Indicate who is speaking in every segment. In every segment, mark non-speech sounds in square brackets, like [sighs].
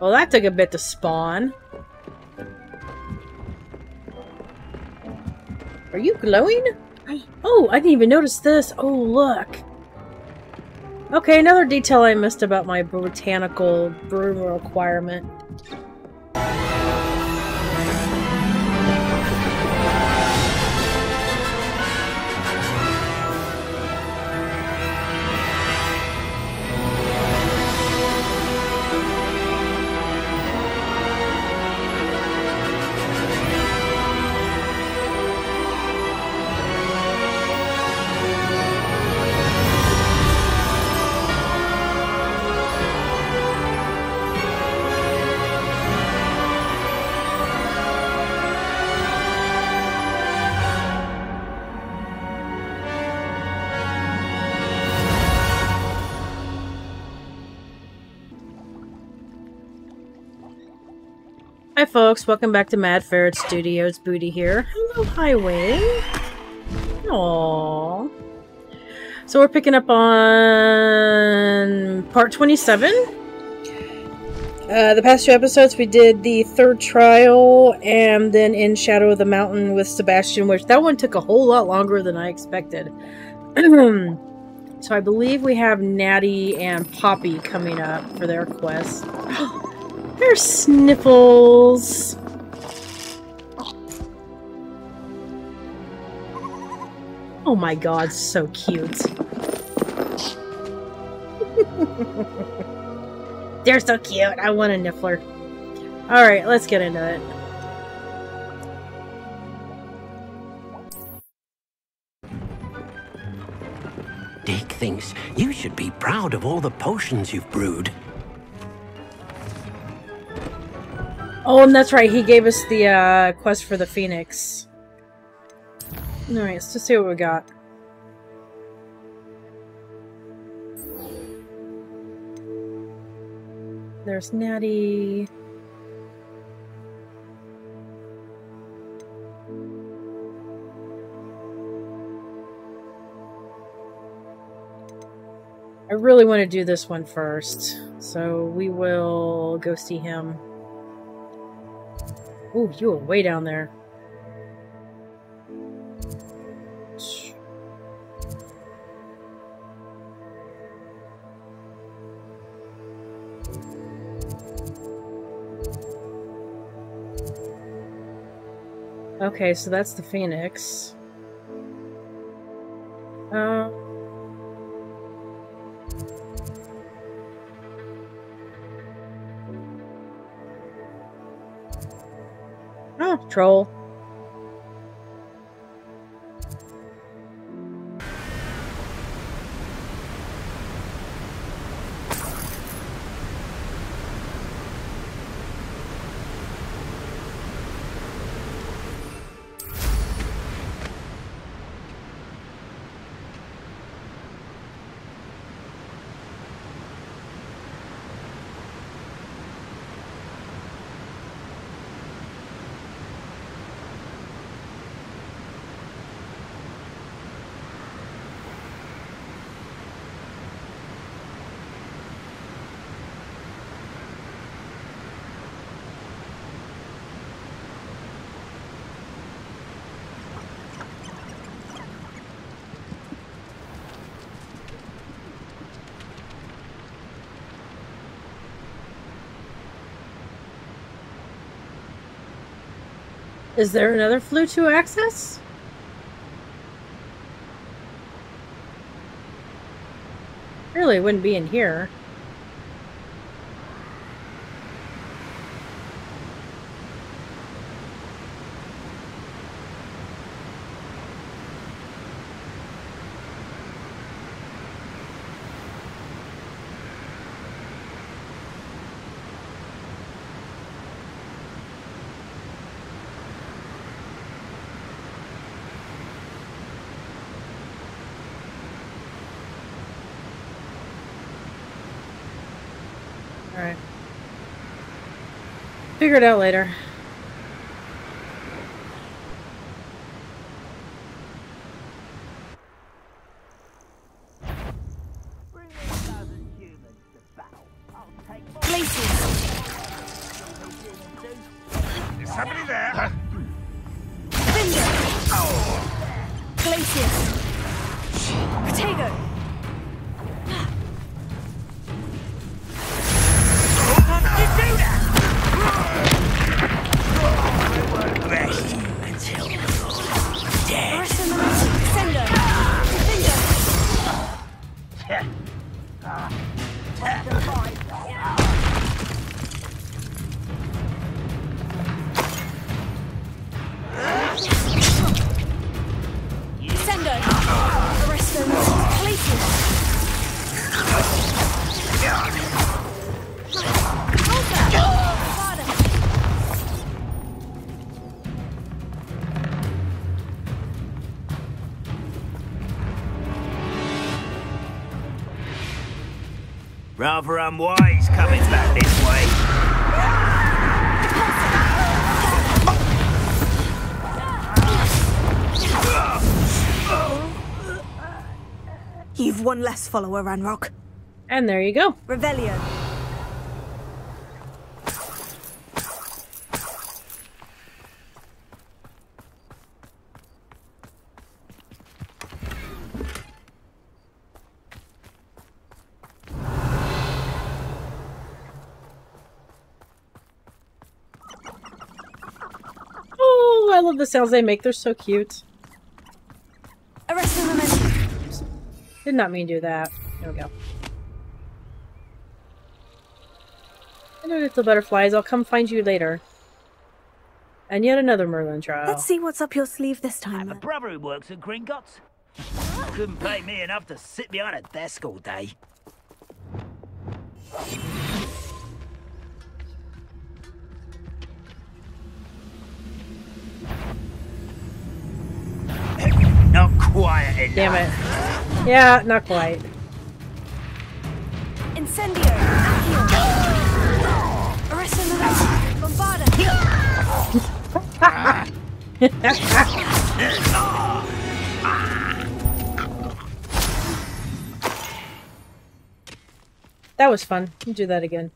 Speaker 1: Well, that took a bit to spawn. Are you glowing? Oh, I didn't even notice this. Oh, look. Okay, another detail I missed about my botanical broom requirement. Folks, welcome back to Mad Ferret Studios. Booty here. Hello, Highway. Aww. So we're picking up on part 27. Uh, the past two episodes we did the third trial and then in Shadow of the Mountain with Sebastian, which that one took a whole lot longer than I expected. [clears throat] so I believe we have Natty and Poppy coming up for their quest. [gasps] [gasps] There's Sniffles. Oh my god, so cute. [laughs] They're so cute. I want a Niffler. Alright, let's get into it.
Speaker 2: Dick thinks you should be proud of all the potions you've brewed.
Speaker 1: Oh, and that's right. He gave us the uh, quest for the Phoenix. Alright, let's just see what we got. There's Natty. I really want to do this one first, so we will go see him. Ooh, you were way down there. Okay, so that's the Phoenix. Oh, Is there another flue to access? Really wouldn't be in here. Alright. Figure it out later.
Speaker 3: Rather unwise coming back this way.
Speaker 4: You've one less follower, Ranrok.
Speaker 1: And there you go.
Speaker 4: Revelio.
Speaker 1: Oh, I love the sounds they make. They're so cute.
Speaker 5: Aristodome!
Speaker 1: Did not mean to do that. There we go. Hello, little butterflies. I'll come find you later. And yet another Merlin trial.
Speaker 4: Let's see what's up your sleeve this time.
Speaker 3: I have a brother who works at Gringotts. Couldn't pay me enough to sit behind a desk all day. Quiet enough.
Speaker 1: Damn it. Yeah, not quite.
Speaker 5: Incendio! Accio! Aristodome! Bombarda!
Speaker 1: That was fun. We'll do that again.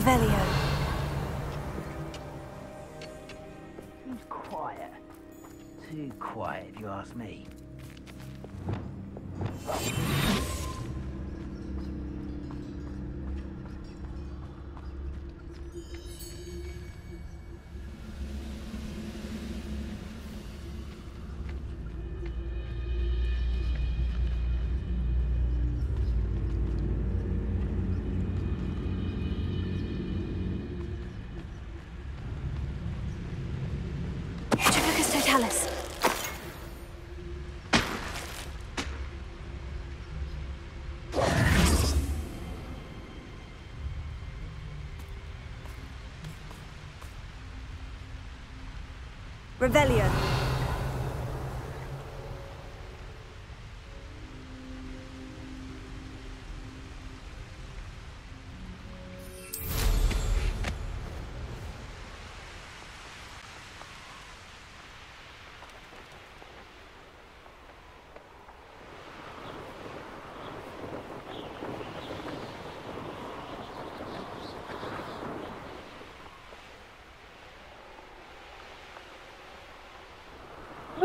Speaker 4: Revelio.
Speaker 3: Seems quiet. Too quiet, if you ask me.
Speaker 4: Revelio.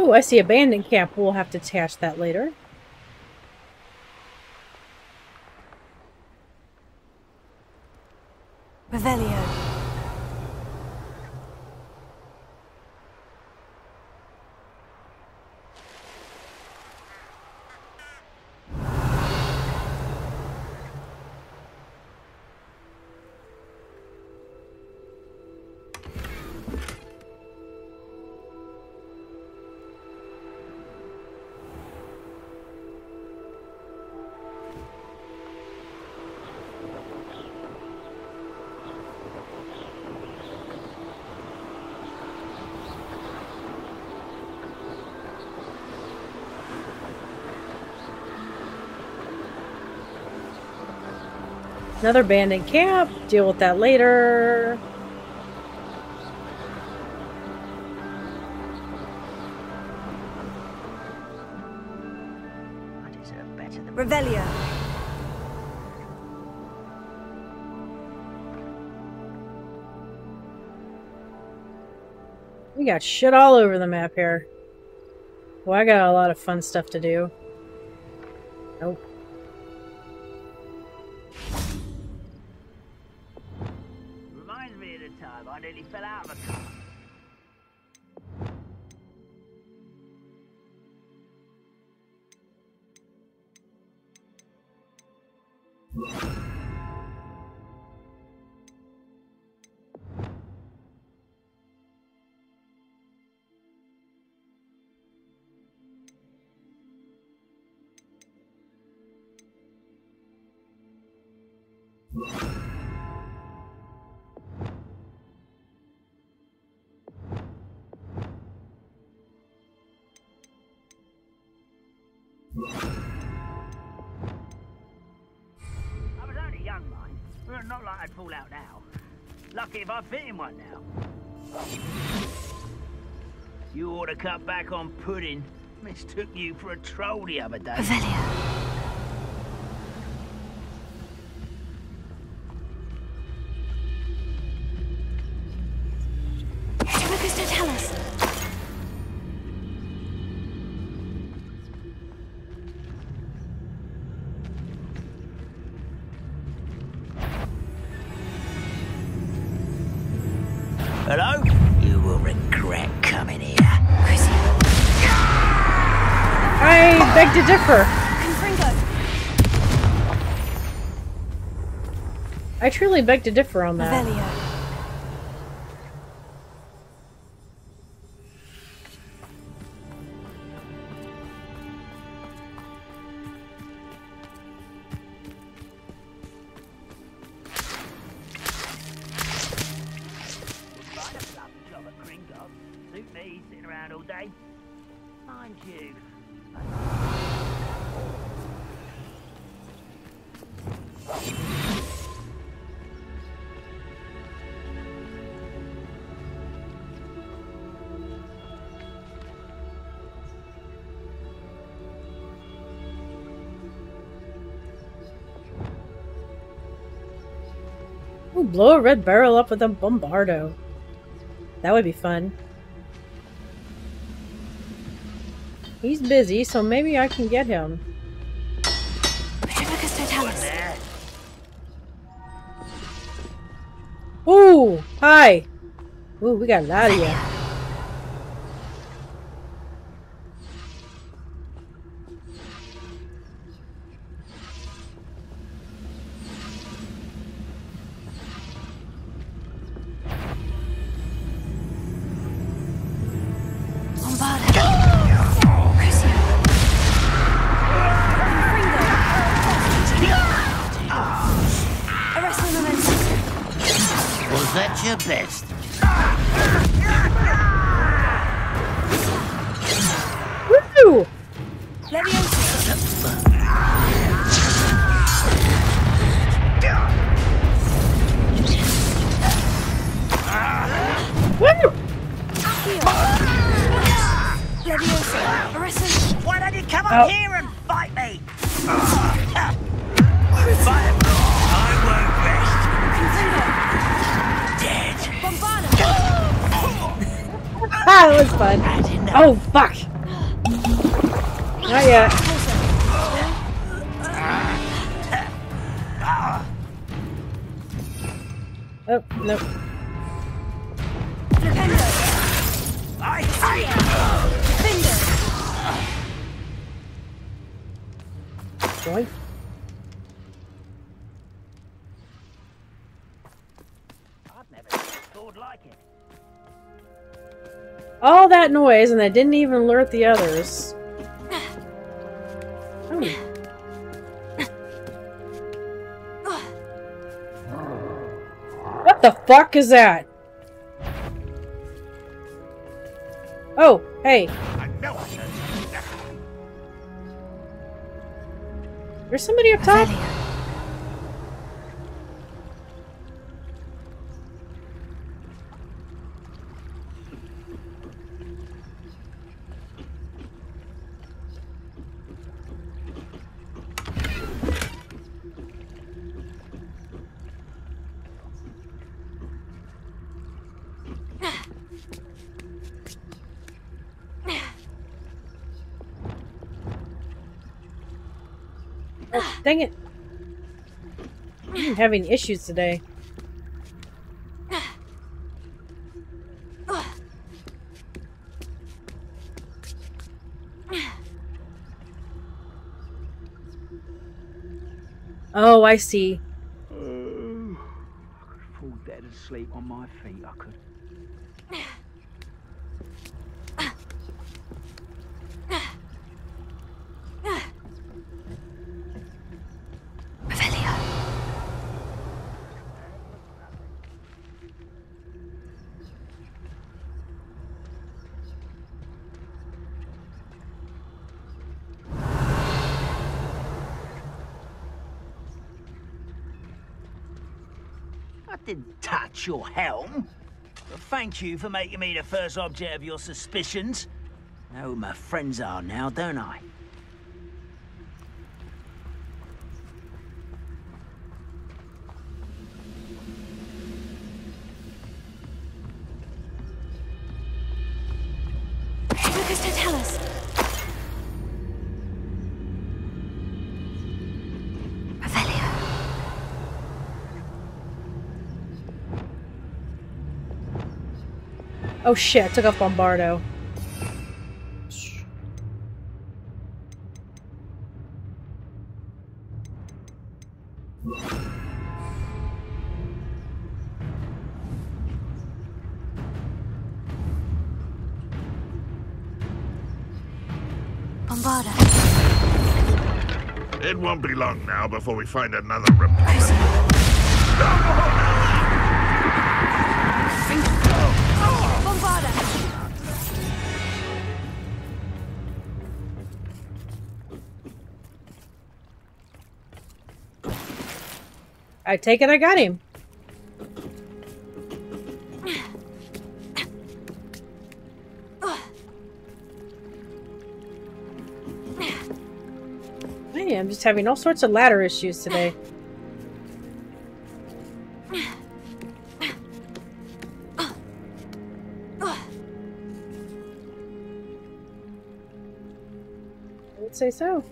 Speaker 1: Oh, I see abandoned camp. We'll have to tash that later. Another abandoned camp. Deal with that later.
Speaker 3: I deserve better to
Speaker 5: Revelio.
Speaker 1: We got shit all over the map here. Well, I got a lot of fun stuff to do. Nope.
Speaker 3: Not like I'd fall out now. Lucky if I fit in one now. You ought to cut back on pudding. Mistook you for a troll the other day.
Speaker 4: Revelio.
Speaker 1: Beg to differ.
Speaker 4: Confringo.
Speaker 1: I truly beg to differ on that. Blow a red barrel up with a bombardo. That would be fun. He's busy, so maybe I can get him. Ooh, hi. Ooh, we got a lot of you.
Speaker 3: That
Speaker 1: noise, and I didn't even alert the others. Oh. What the fuck is that? Oh, hey, there's somebody up top. Oh, dang it. I'm having issues today. Oh, I see.
Speaker 3: Oh, I could fall dead asleep on my feet, I could. Your helm. But thank you for making me the first object of your suspicions. Know who my friends are now, don't I?
Speaker 1: Oh shit, I took off Bombardo.
Speaker 4: Bombarda.
Speaker 6: It won't be long now before we find another Republic.
Speaker 1: I take it I got him. Man, I'm just having all sorts of ladder issues today. I would say so.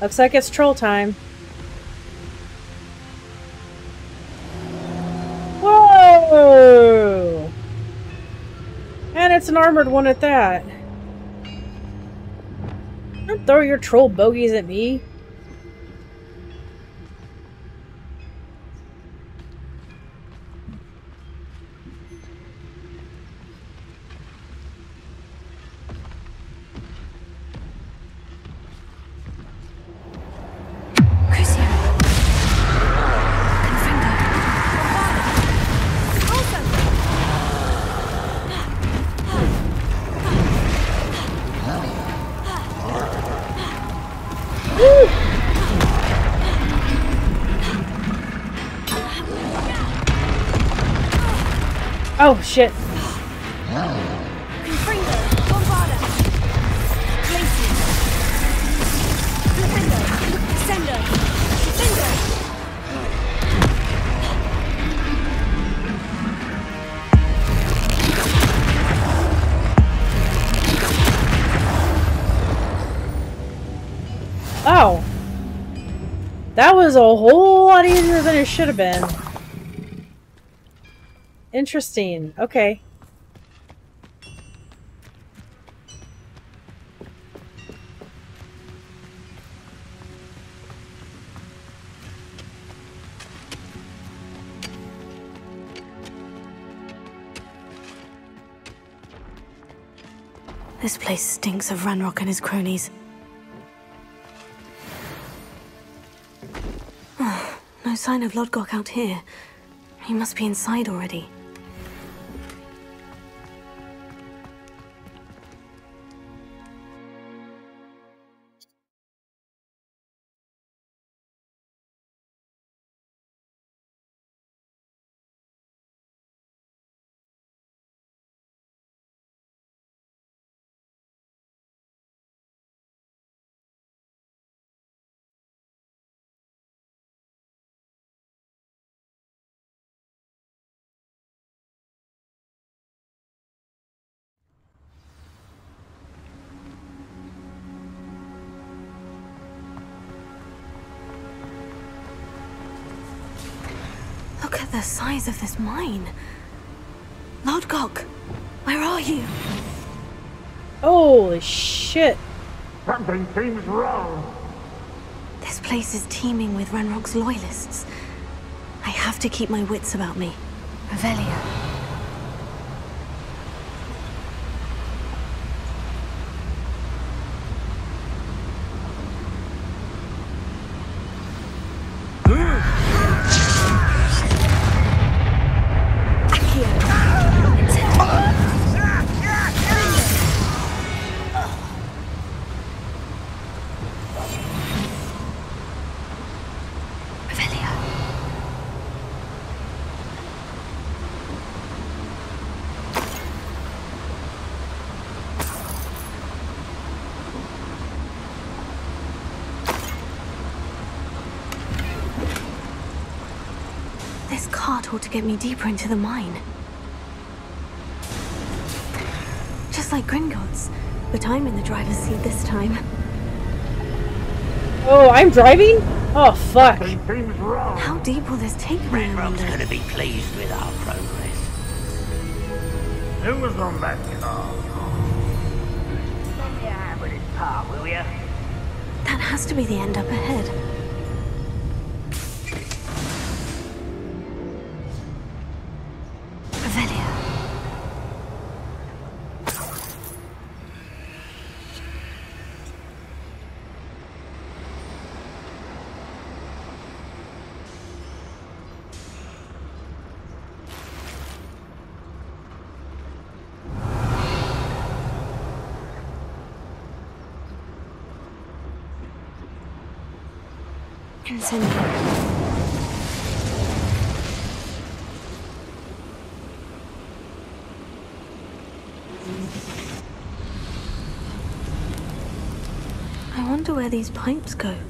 Speaker 1: Looks like it's troll time. Whoa! And it's an armored one at that. Don't throw your troll bogeys at me. Was a whole lot easier than it should have been. Interesting. Okay.
Speaker 4: This place stinks of Ranrok and his cronies. Sign of Lodgok out here. He must be inside already. The size of this mine. Lodgok, where are you?
Speaker 1: Holy shit.
Speaker 6: Something seems wrong.
Speaker 4: This place is teeming with Ranrok's loyalists. I have to keep my wits about me. Revelio. Revelio. This cart ought to get me deeper into the mine. Just like Gringotts, but I'm in the driver's seat this time.
Speaker 1: Oh, I'm driving? Oh, fuck.
Speaker 6: Something seems wrong.
Speaker 4: How deep will this take me? I Ranrok's
Speaker 2: gonna be pleased with our progress.
Speaker 6: Who was on that car?
Speaker 3: Lend me a hand with this part, will ya?
Speaker 4: That has to be the end up ahead. Where these pipes go.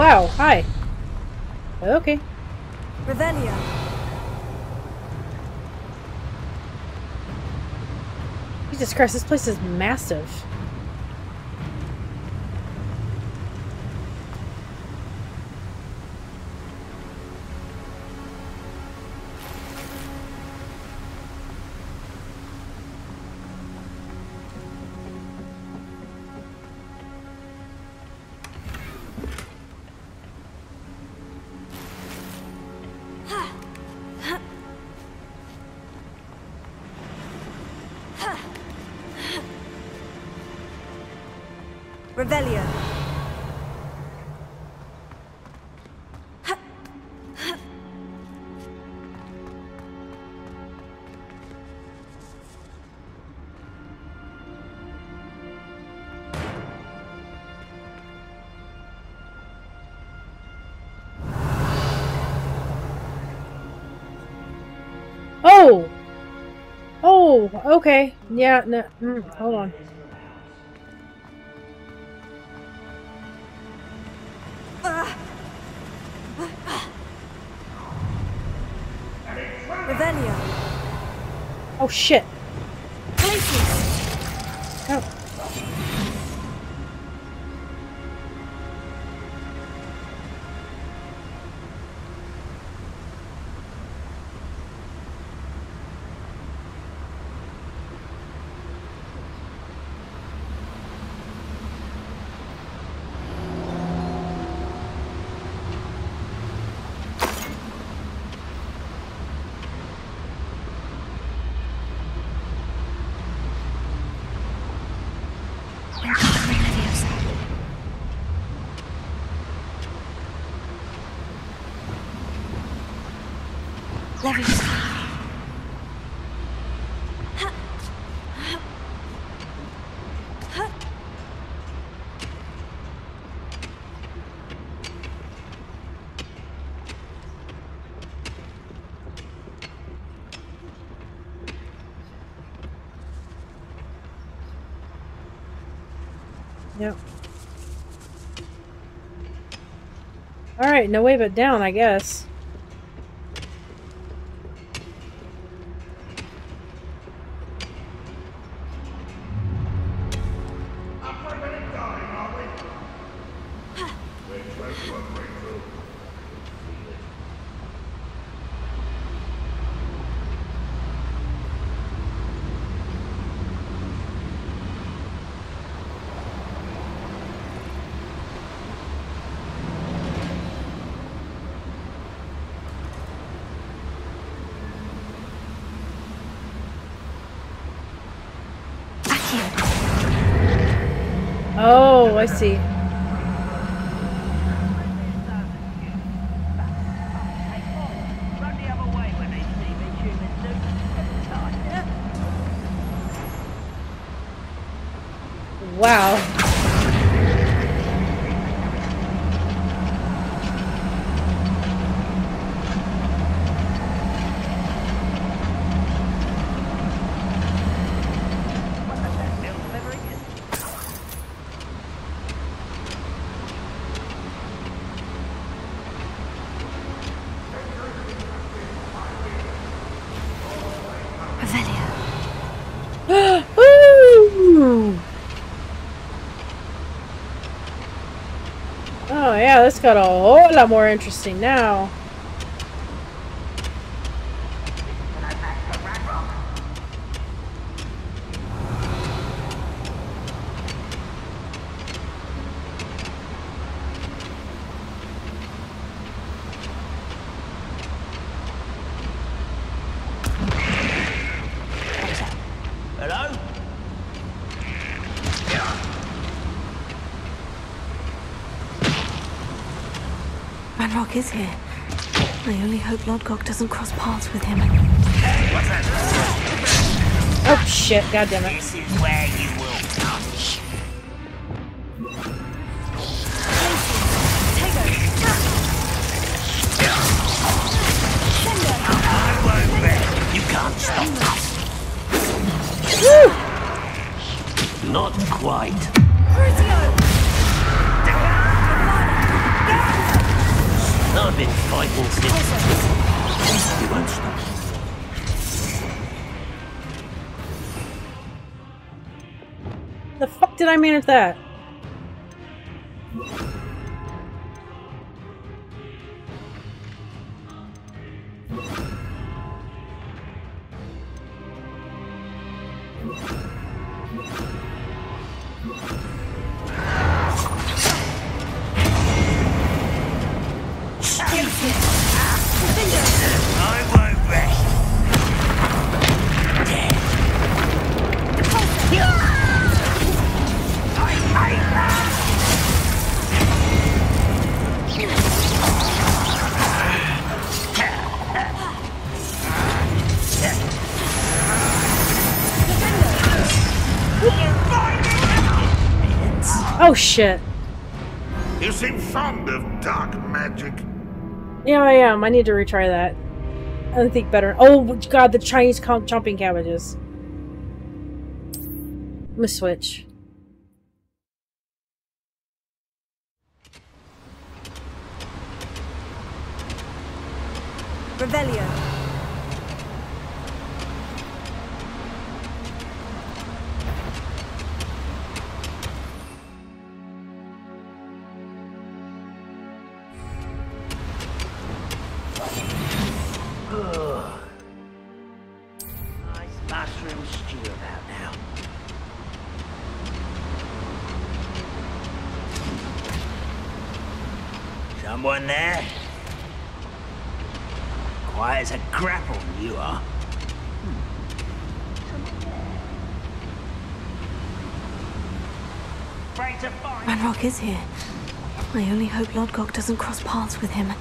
Speaker 1: wow. Hi. Okay.
Speaker 5: Revelio.
Speaker 1: Jesus Christ, this place is massive.
Speaker 5: Revelio.
Speaker 1: Oh! Oh, okay. Yeah, no, mm, hold on. Shit.
Speaker 5: Places.
Speaker 1: Oh.
Speaker 4: Leviosa.
Speaker 1: Yep. No way but down, I guess.
Speaker 4: Accio.
Speaker 1: Oh, I see.
Speaker 3: Run the other way when they see me, humans do.
Speaker 1: Wow.
Speaker 4: Revelio.
Speaker 1: Ooh. Oh yeah, this got a whole lot more interesting now.
Speaker 3: Ranrok is here. I only hope Lodgok doesn't cross paths with him.
Speaker 5: Oh shit! God damn it!
Speaker 1: This is where you will touch. I won't bet. You can't stop us.
Speaker 2: Not quite. Been fighting since. You won't stop.
Speaker 5: The fuck did I manage that? Yeah, I need to retry that. I think better. Oh god, the Chinese chomping cabbages. I'm gonna switch.
Speaker 3: Ranrok is here. I only hope Lodgok doesn't cross paths with him.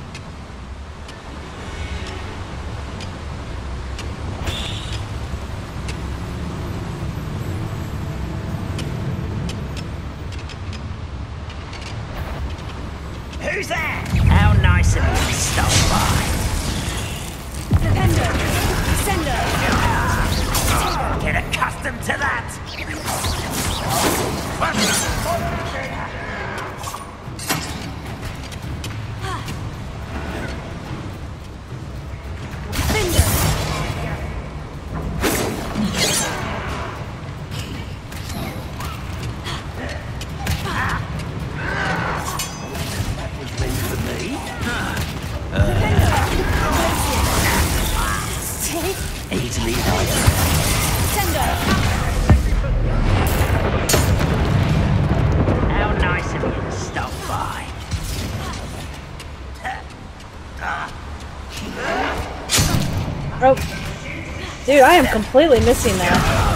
Speaker 5: Dude, I am completely missing that.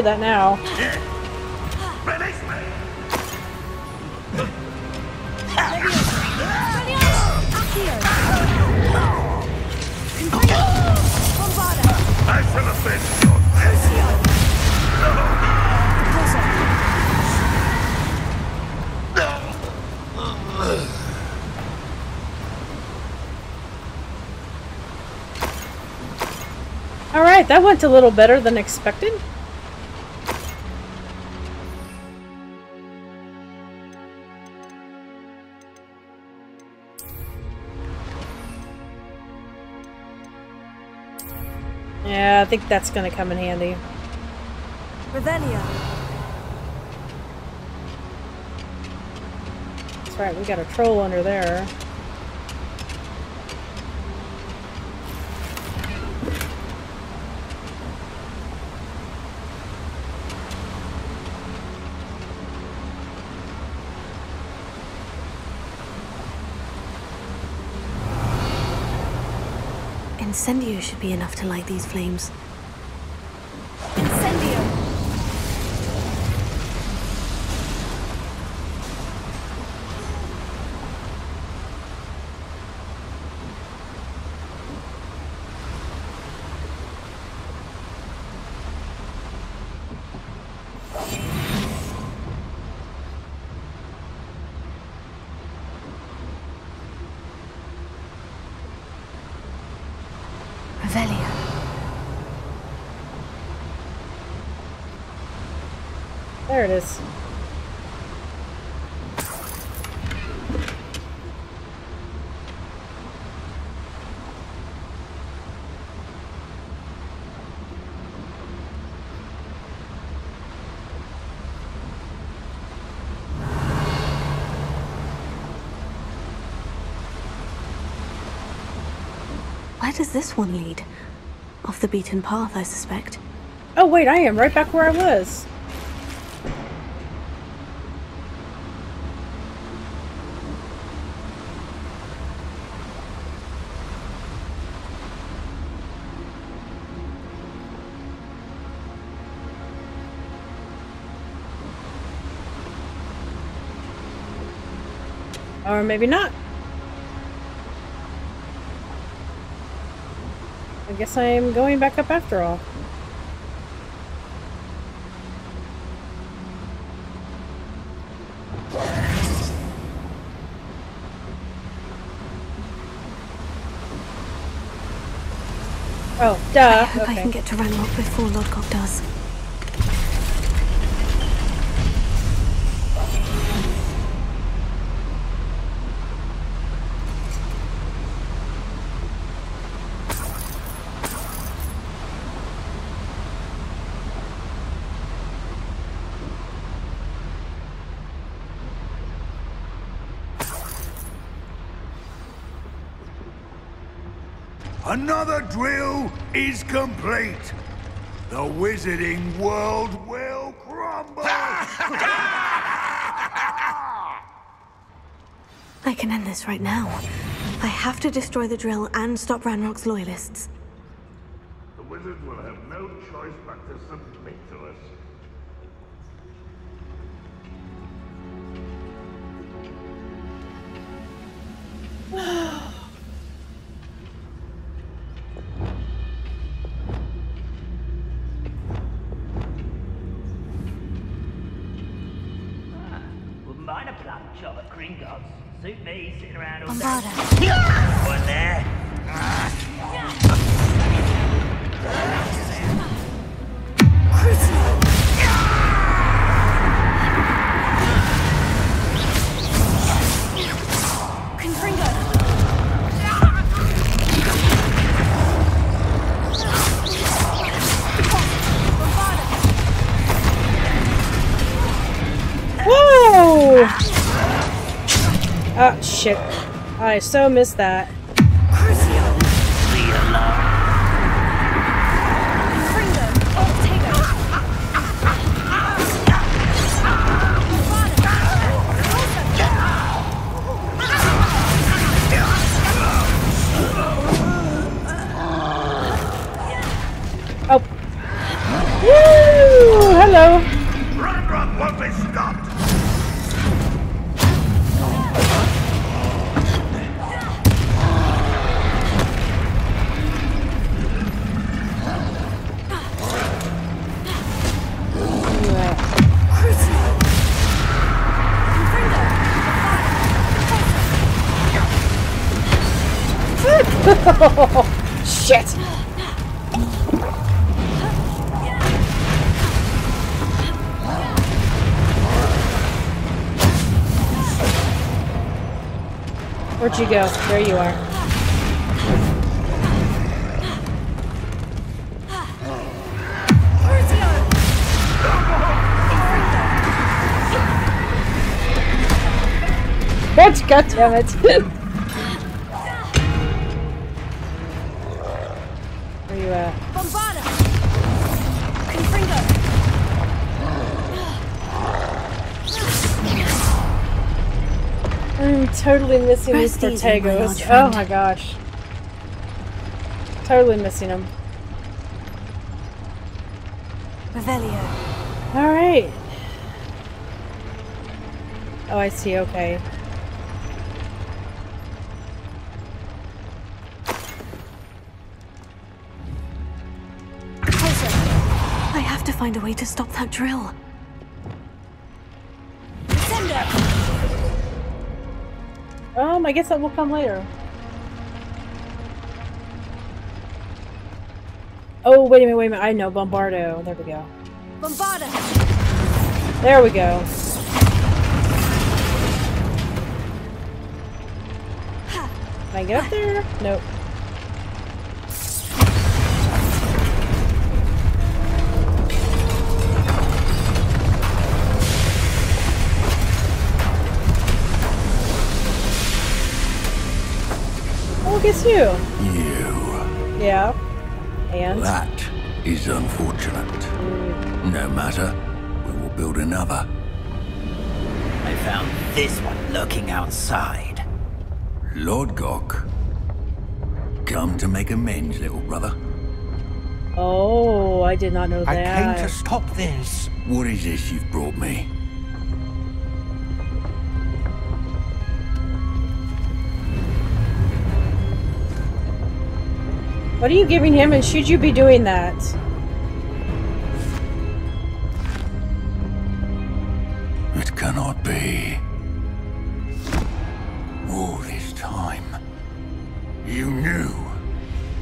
Speaker 1: That
Speaker 5: now.
Speaker 1: Alright, that went a little better than expected. Yeah, I think that's gonna come in handy.
Speaker 5: Revelio.
Speaker 1: That's right, we got a troll under there.
Speaker 4: Incendio should be enough to light these flames.
Speaker 5: Incendio.
Speaker 4: Revelio.
Speaker 1: There it is.
Speaker 4: Where does this one lead? Off the beaten path, I suspect.
Speaker 1: Oh wait, I am right back where I was. Or maybe not. I guess I'm going back up after all. Oh,
Speaker 4: I
Speaker 1: duh.
Speaker 4: hope I can get to Ranrok before Lodgok does.
Speaker 6: Another drill is complete. The wizarding world will crumble. [laughs]
Speaker 4: I can end this right now. I have to destroy the drill and stop Ranrok's loyalists.
Speaker 6: the wizards will have no choice but to submit to us.
Speaker 1: Oh, shit. I so missed that. Shit! Where'd you go? There you are. What? God damn it. [laughs] totally missing these
Speaker 4: Rest easy, my
Speaker 1: Oh my gosh. Totally missing them.
Speaker 5: Revelio.
Speaker 1: Alright. Oh, I see. Okay.
Speaker 4: I have to find a way to stop that drill.
Speaker 1: I guess that will come later. Oh, wait a minute, wait a minute. I know. Bombardo. There we go.
Speaker 5: Bombarda!
Speaker 1: There we go. Can I get up there? Nope. Guess you.
Speaker 7: You.
Speaker 1: Yeah. And?
Speaker 7: That is unfortunate. Hmm. No matter. We will build another.
Speaker 3: I found this one lurking outside.
Speaker 7: Lodgok. Come to make amends, little brother.
Speaker 1: Oh, I did not know that.
Speaker 2: I came to stop this.
Speaker 7: What is this you've brought me?
Speaker 1: What are you giving him and should you be doing that?
Speaker 7: It cannot be. All this time. You knew.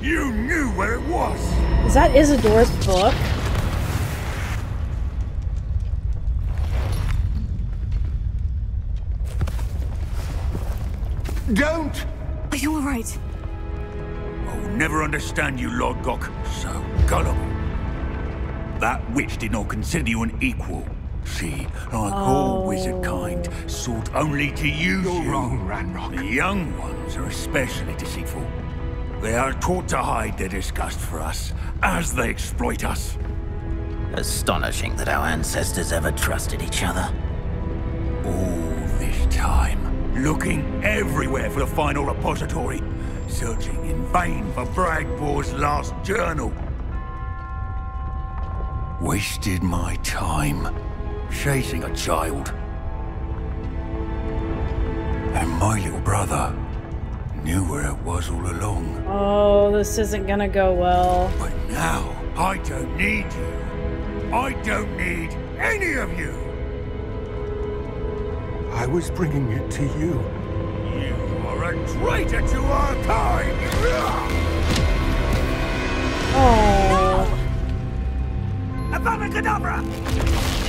Speaker 7: You knew where it was.
Speaker 1: Is that Isidore's book?
Speaker 7: Don't!
Speaker 4: Are you alright?
Speaker 7: I never understand you, Lodgok. So gullible. That witch did not consider you an equal. She, like all oh. wizard kind, sought only to use
Speaker 2: You're
Speaker 7: you.
Speaker 2: wrong, Ranrok.
Speaker 7: The young ones are especially deceitful. They are taught to hide their disgust for us, as they exploit us.
Speaker 3: Astonishing that our ancestors ever trusted each other.
Speaker 7: All this time, looking everywhere for the final repository, searching in vain for Bragbor's last journal. Wasted my time chasing a child. And my little brother knew where it was all along.
Speaker 1: Oh, this isn't gonna go well.
Speaker 7: But now, I don't need you. I don't need any of you.
Speaker 6: I was bringing it to you.
Speaker 7: You are a traitor to our kind.
Speaker 1: Oh.
Speaker 3: Avada Kedavra!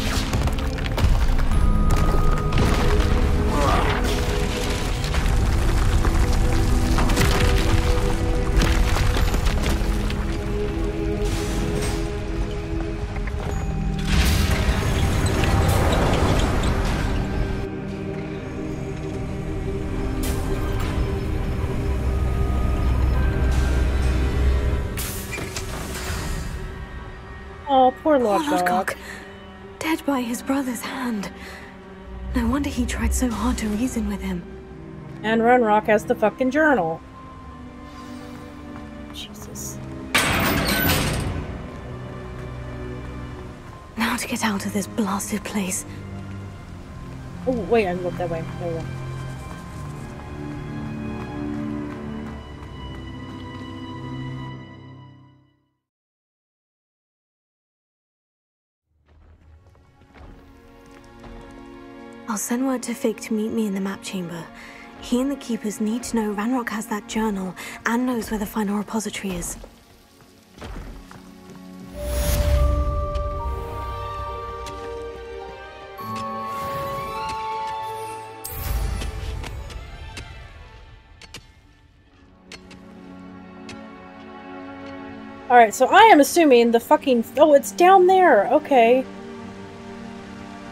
Speaker 1: Lord
Speaker 4: Lord. Gok. Dead by his brother's hand. No wonder he tried so hard to reason with him.
Speaker 1: And Ranrok has the fucking journal. Jesus.
Speaker 4: Now to get out of this blasted place.
Speaker 1: Oh, wait, I looked that way. There we go.
Speaker 4: I'll send word to Fig to meet me in the map chamber. He and the Keepers need to know Ranrok has that journal and knows where the final repository is.
Speaker 1: Alright, so I am assuming the fucking... Oh, it's down there! Okay.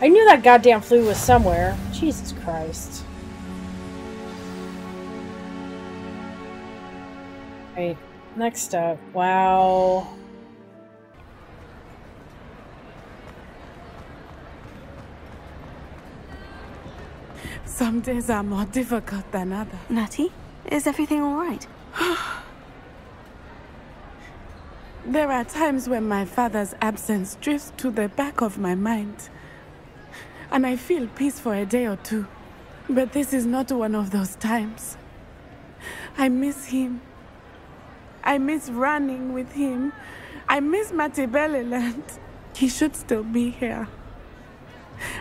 Speaker 1: I knew that goddamn Floo was somewhere. Jesus Christ. Right, next up. Wow.
Speaker 8: Some days are more difficult than others.
Speaker 4: Natty, is everything all right? [sighs]
Speaker 8: There are times when my father's absence drifts to the back of my mind. And I feel peace for a day or two. But this is not one of those times. I miss him. I miss running with him. I miss Matabeleland. He should still be here.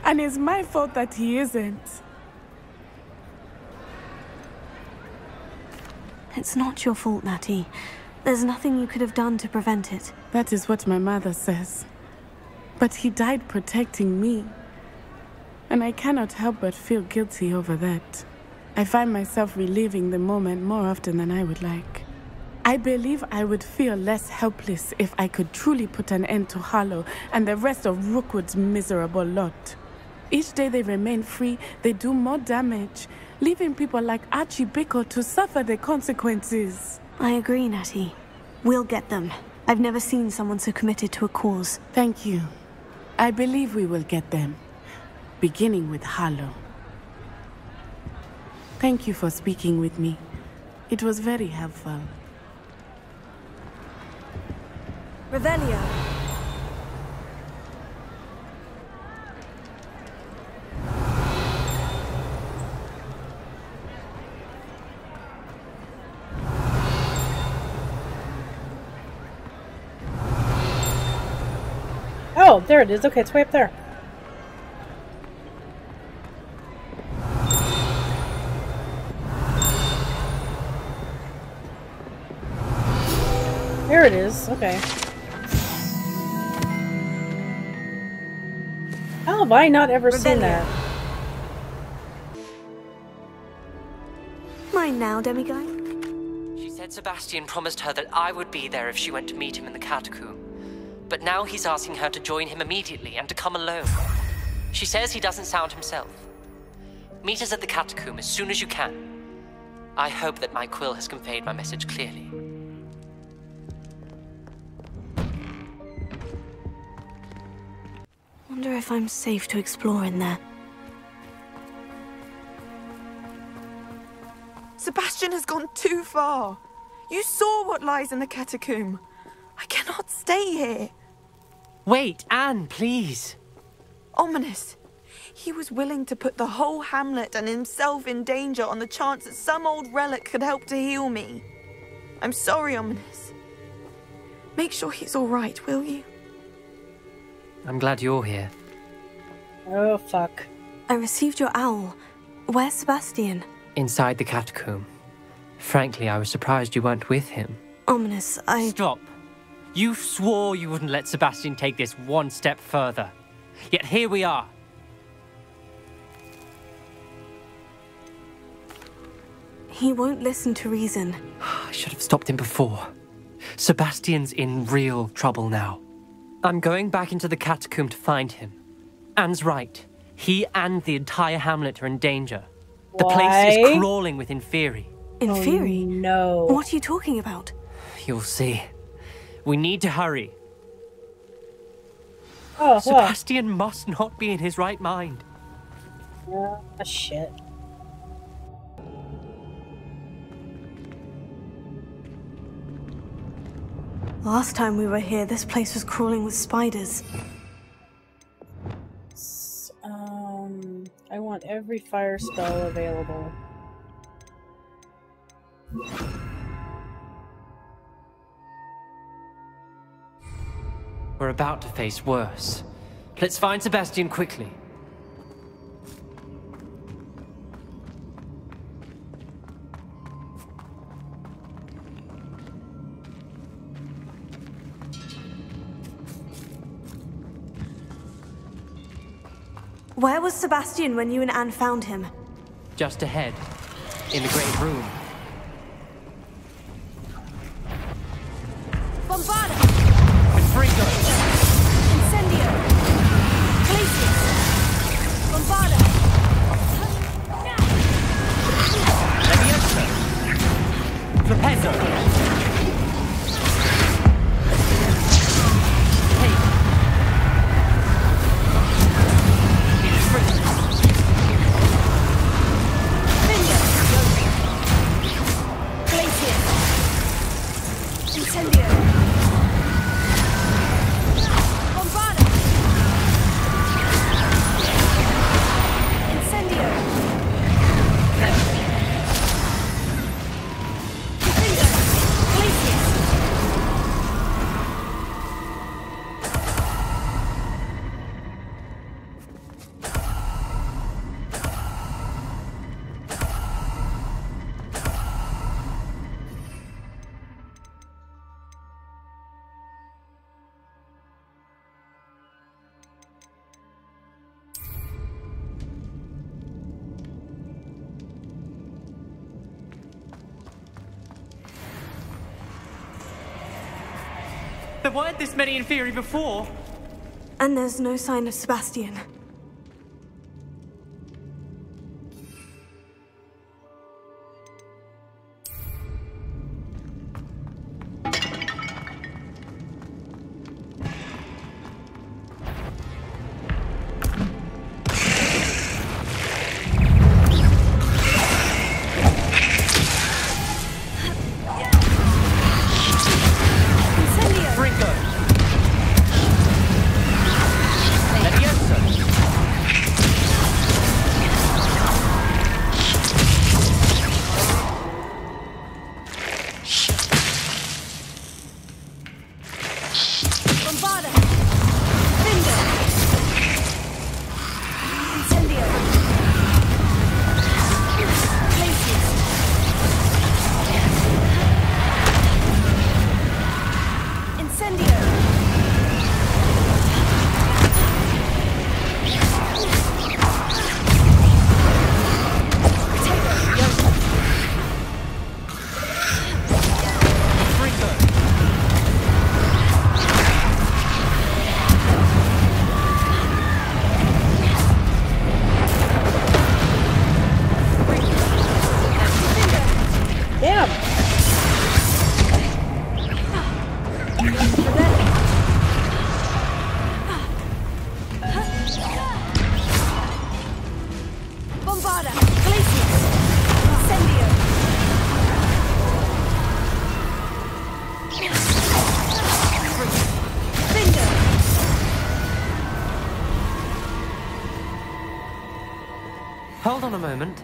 Speaker 8: And it's my fault that he isn't.
Speaker 4: It's not your fault, Natty. There's nothing you could have done to prevent it.
Speaker 8: That is what my mother says. But he died protecting me. And I cannot help but feel guilty over that. I find myself reliving the moment more often than I would like. I believe I would feel less helpless if I could truly put an end to Harlow and the rest of Rookwood's miserable lot. Each day they remain free, they do more damage, leaving people like Archie Bickle to suffer the consequences.
Speaker 4: I agree, Natty. We'll get them. I've never seen someone so committed to a cause.
Speaker 8: Thank you. I believe we will get them, beginning with Harlow. Thank you for speaking with me. It was very helpful.
Speaker 5: Revelio.
Speaker 1: Oh, there it is. Okay, it's way up there. There it is. Okay. How have I not ever seen that?
Speaker 4: Mine now, Demiguy.
Speaker 9: She said Sebastian promised her that I would be there if she went to meet him in the catacomb. But now he's asking her to join him immediately and to come alone. She says he doesn't sound himself. Meet us at the catacomb as soon as you can. I hope that my quill has conveyed my message clearly.
Speaker 4: I wonder if I'm safe to explore in there.
Speaker 10: Sebastian has gone too far. You saw what lies in the catacomb. I cannot stay here.
Speaker 9: Wait, Anne, please.
Speaker 10: Ominis. He was willing to put the whole hamlet and himself in danger on the chance that some old relic could help to heal me. I'm sorry, Ominis. Make sure he's all right, will you?
Speaker 9: I'm glad you're here.
Speaker 1: Oh, fuck.
Speaker 4: I received your owl. Where's Sebastian?
Speaker 9: Inside the catacomb. Frankly, I was surprised you weren't with him.
Speaker 4: Ominis, I.
Speaker 9: Stop. You swore you wouldn't let Sebastian take this one step further. Yet here we are.
Speaker 4: He won't listen to reason. [sighs]
Speaker 9: I should have stopped him before. Sebastian's in real trouble now. I'm going back into the catacomb to find him. Anne's right. He and the entire hamlet are in danger. The place is crawling with Inferi.
Speaker 4: Inferi?
Speaker 1: no.
Speaker 4: What are you talking about?
Speaker 9: You'll see. We need to hurry.
Speaker 1: Oh, well.
Speaker 9: Sebastian must not be in his right mind.
Speaker 1: Ah, shit.
Speaker 4: Last time we were here, this place was crawling with spiders.
Speaker 1: Um, I want every fire spell available.
Speaker 9: We're about to face worse. Let's find Sebastian quickly.
Speaker 4: Where was Sebastian when you and Anne found him?
Speaker 9: Just ahead, in the great room. Bombarda! This many Inferi before.
Speaker 4: And there's no sign of Sebastian.
Speaker 9: On a moment.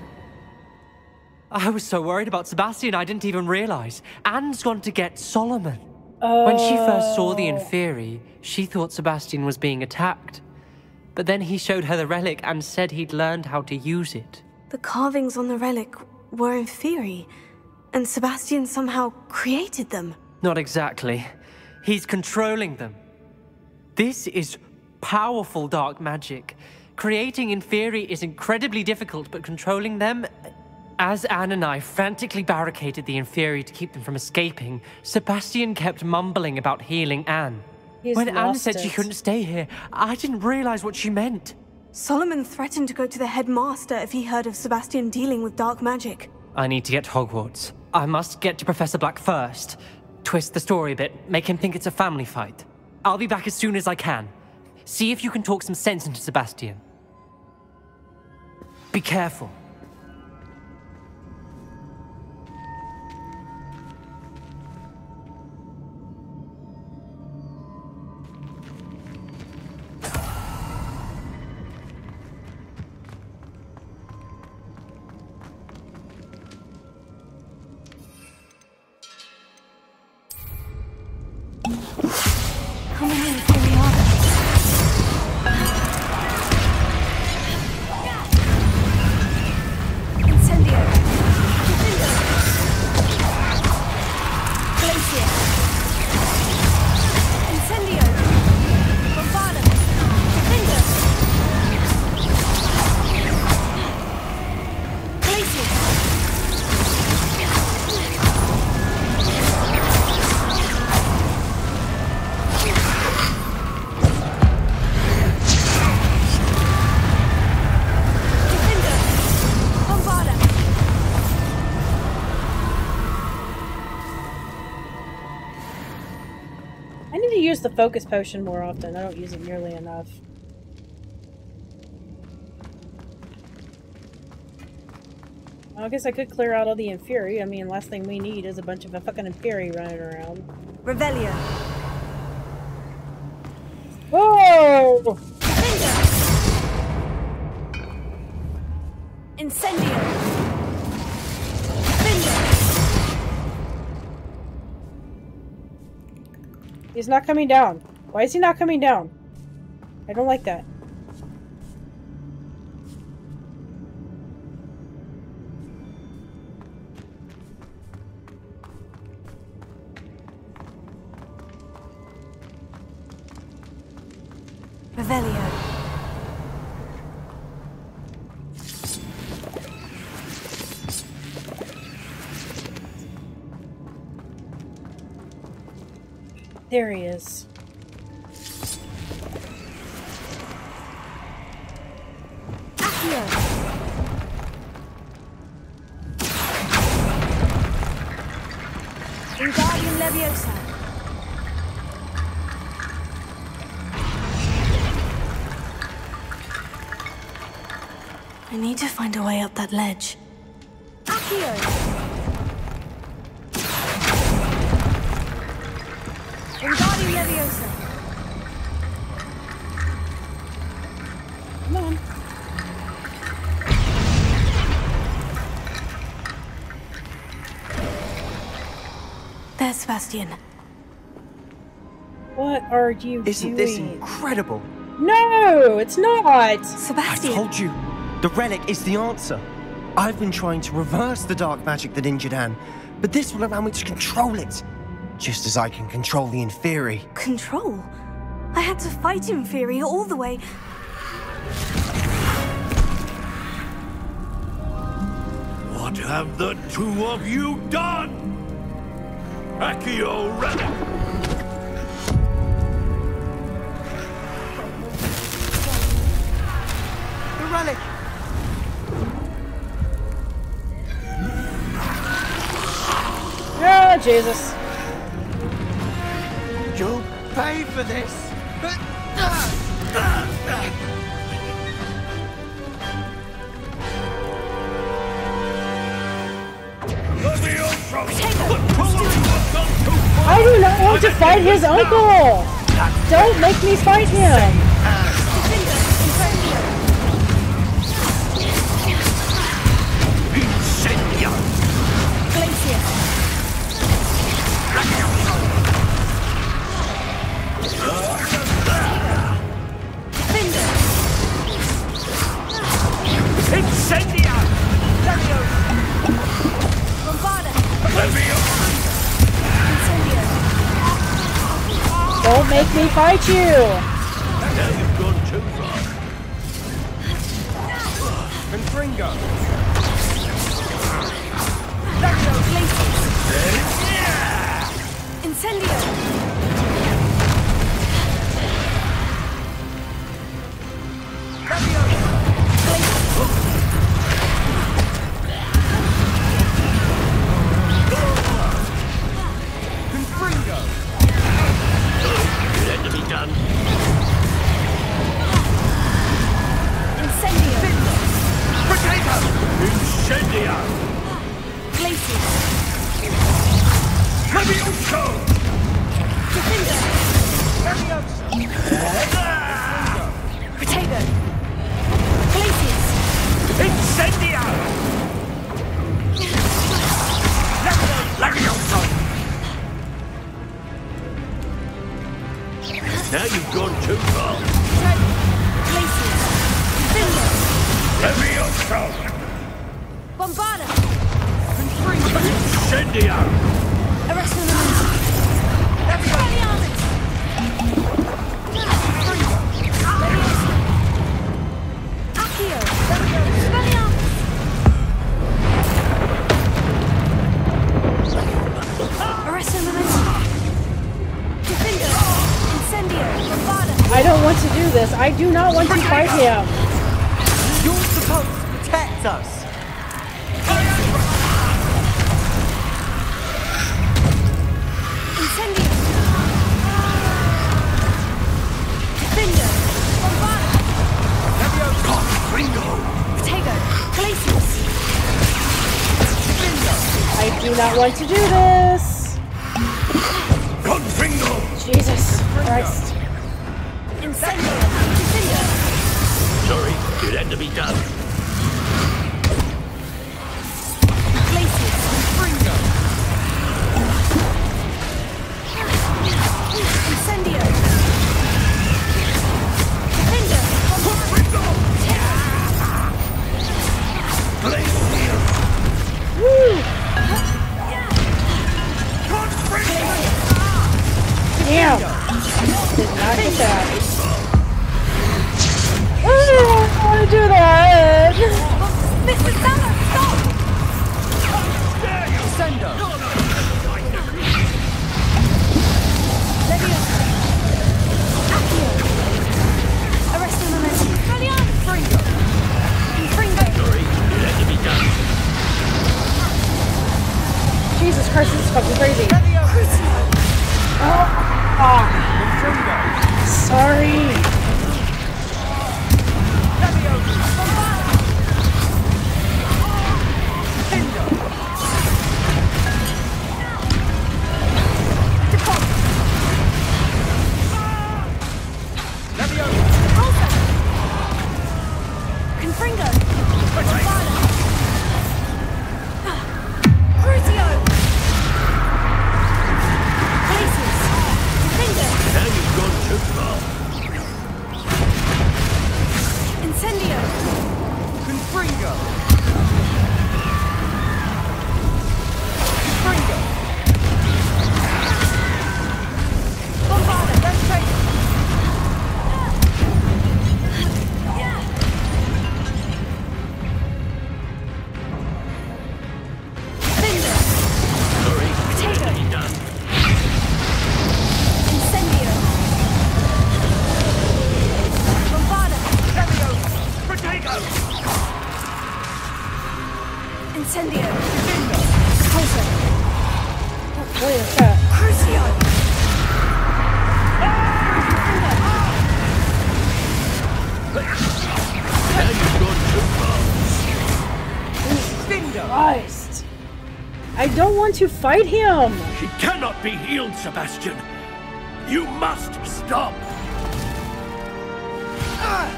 Speaker 9: I was so worried about Sebastian, I didn't even realize. Anne's gone to get Solomon. When she first saw the oh. Inferi, she thought Sebastian was being attacked. But then he showed her the relic and said he'd learned how to use it.
Speaker 4: The carvings on the relic were Inferi, and Sebastian somehow created them.
Speaker 9: Not exactly. He's controlling them. This is powerful dark magic. Creating Inferi is incredibly difficult, but controlling them... As Anne and I frantically barricaded the Inferi to keep them from escaping, Sebastian kept mumbling about healing Anne.
Speaker 1: He's
Speaker 9: when Anne said she couldn't stay here, I didn't realize what she meant.
Speaker 4: Solomon threatened to go to the headmaster if he heard of Sebastian dealing with dark magic.
Speaker 9: I need to get to Hogwarts. I must get to Professor Black first. Twist the story a bit, make him think it's a family fight. I'll be back as soon as I can. See if you can talk some sense into Sebastian. Be careful.
Speaker 1: Focus potion more often. I don't use it nearly enough. Well, I guess I could clear out all the Inferi. I mean, last thing we need is a bunch of a fucking Inferi running around.
Speaker 5: Revelio.
Speaker 1: He's not coming down. Why is he not coming down? I don't like that.
Speaker 2: There he is.
Speaker 5: Accio! Wingardium Leviosa!
Speaker 4: I need to find a way up that ledge.
Speaker 5: Accio! Leviosa!
Speaker 2: Come on.
Speaker 4: There's Sebastian.
Speaker 2: What are you
Speaker 11: Isn't
Speaker 2: doing?
Speaker 11: this incredible?
Speaker 2: No, it's not.
Speaker 4: Sebastian!
Speaker 11: I told you, the relic is the answer. I've been trying to reverse the dark magic that injured Anne, but this will allow me to control it. Just as I can control the Inferi.
Speaker 4: Control? I had to fight Inferi all the way.
Speaker 12: What have the two of you done? Accio Relic!
Speaker 11: The relic!
Speaker 2: Oh, Jesus.
Speaker 11: For this!
Speaker 2: I do not want to fight his uncle. Don't make me fight him. Fight you. Not want to fight him.
Speaker 1: Fight him.
Speaker 7: She cannot be healed, Sebastian. You must stop.
Speaker 13: Ah,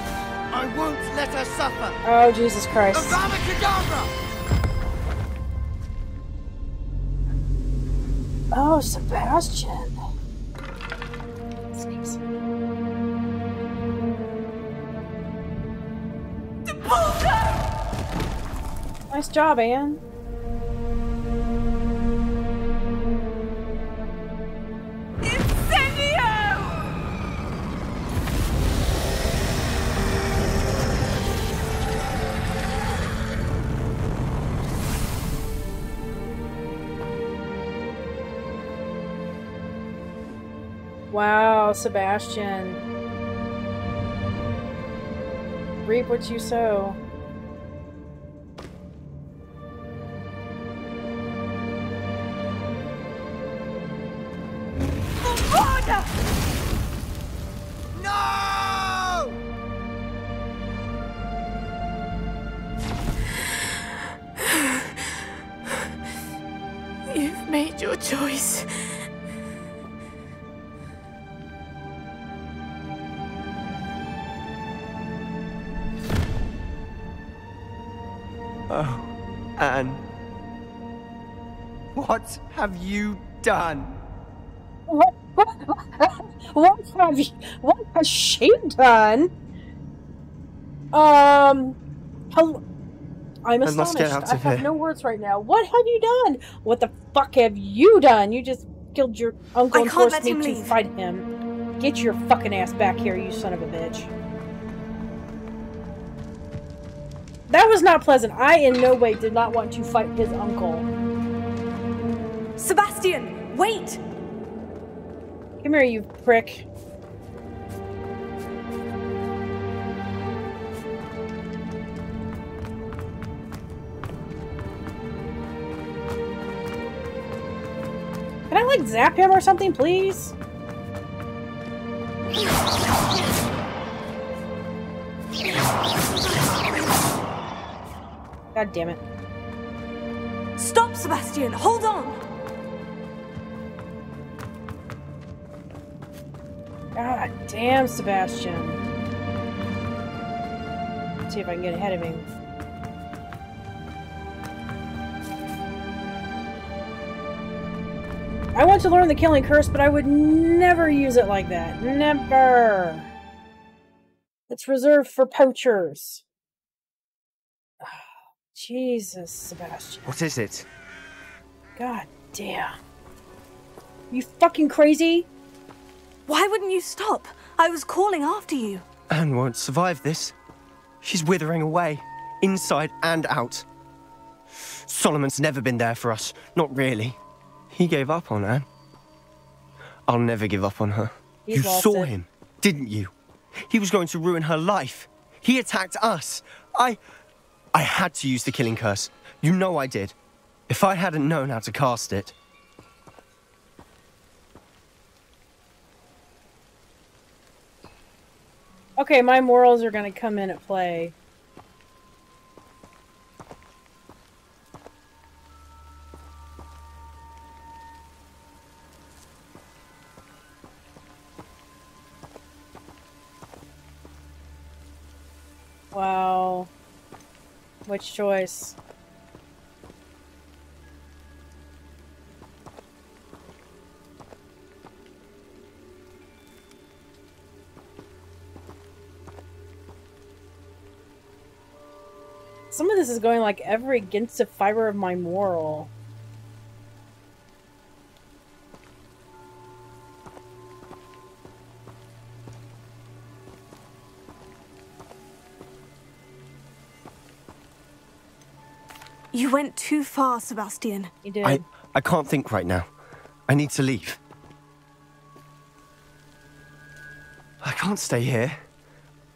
Speaker 13: I won't let her suffer!
Speaker 1: Oh, Jesus Christ.
Speaker 13: Avada Kedavra!
Speaker 1: Oh, Sebastian. Sneaks. Nice job, Anne. Sebastian. Reap what you sow.
Speaker 11: What have you done?
Speaker 1: What, what, what have you, what has she done? Um, hel- I'm
Speaker 11: I
Speaker 1: astonished.
Speaker 11: get out
Speaker 1: I have
Speaker 11: here.
Speaker 1: no words right now. What have you done? What the fuck have you done? You just killed your uncle
Speaker 4: I
Speaker 1: and
Speaker 4: can't
Speaker 1: forced me
Speaker 4: him
Speaker 1: to
Speaker 4: leave.
Speaker 1: fight him. Get your fucking ass back here, you son of a bitch. That was not pleasant. I in no way did not want to fight his uncle.
Speaker 4: Sebastian, wait!
Speaker 1: Come here, you prick. Can I like zap him or something, please? God damn it.
Speaker 4: Stop, Sebastian! Hold on!
Speaker 1: God damn, Sebastian. Let's see if I can get ahead of him. I want to learn the killing curse, but I would never use it like that. Never. It's reserved for poachers. Ah, Jesus, Sebastian.
Speaker 11: What is it?
Speaker 1: God damn. You fucking crazy?
Speaker 4: Why wouldn't you stop? I was calling after you.
Speaker 11: Anne won't survive this. She's withering away, inside and out. Solomon's never been there for us. Not really. He gave up on Anne. I'll never give up on her.
Speaker 1: He's
Speaker 11: you saw
Speaker 1: it.
Speaker 11: him, didn't you? He was going to ruin her life. He attacked us. I. I had to use the killing curse. You know I did. If I hadn't known how to cast it,
Speaker 1: Okay, my morals are gonna come in at play. Wow. Which choice? Some of this is going like every against the fiber of my moral.
Speaker 4: You went too far, Sebastian.
Speaker 1: You did.
Speaker 11: I, I can't think right now. I need to leave. I can't stay here.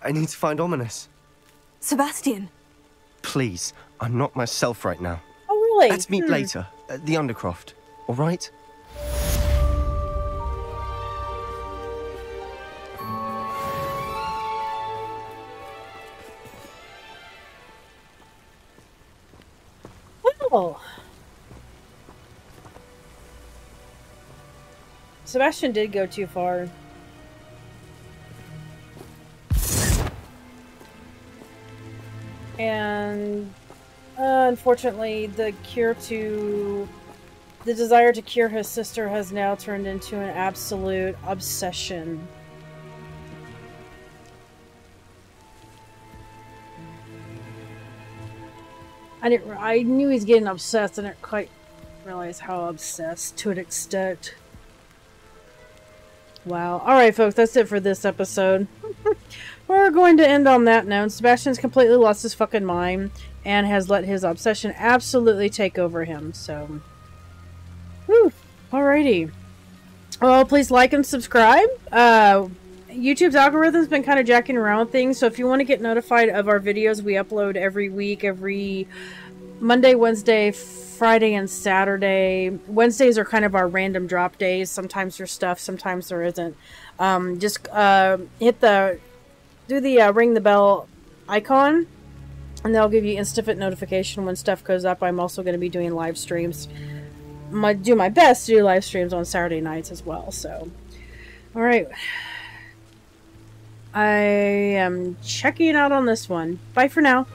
Speaker 11: I need to find Ominis.
Speaker 4: Sebastian.
Speaker 11: Please, I'm not myself right now.
Speaker 1: Oh, really?
Speaker 11: Let's meet
Speaker 1: Hmm.
Speaker 11: later at the Undercroft, all right?
Speaker 1: Sebastian did go too far. And uh, unfortunately, the cure to the desire to cure his sister has now turned into an absolute obsession. I didn't. I knew he's getting obsessed. I didn't quite realize how obsessed to an extent. Wow. All right, folks. That's it for this episode. We're going to end on that note. Sebastian's completely lost his fucking mind and has let his obsession absolutely take over him. So, whew. Alrighty. Well, please like and subscribe. Uh, YouTube's algorithm's been kind of jacking around things, so if you want to get notified of our videos, we upload every week, every Monday, Wednesday, Friday, and Saturday. Wednesdays are kind of our random drop days. Sometimes there's stuff, sometimes there isn't. Um, just uh, hit the do the uh, ring the bell icon, and that'll give you instant notification when stuff goes up. I'm also going to be doing live streams. My do my best to do live streams on Saturday nights as well. So, all right. I am checking out on this one. Bye for now.